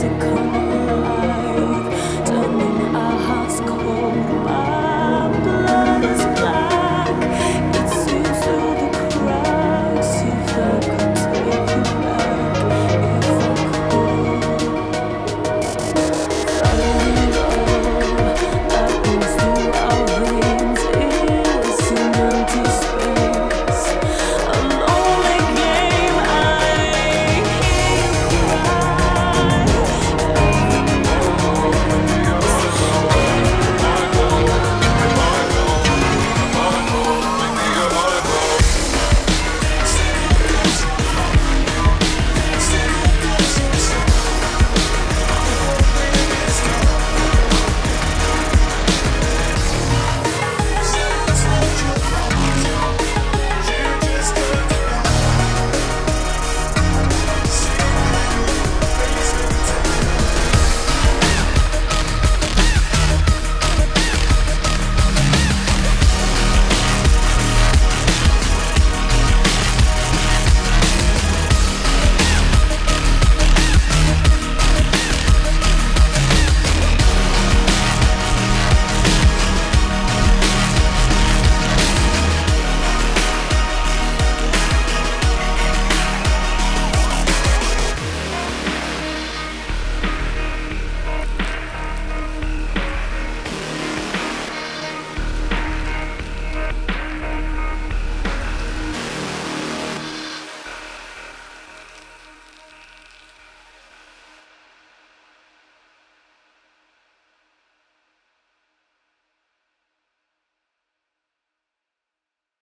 to come.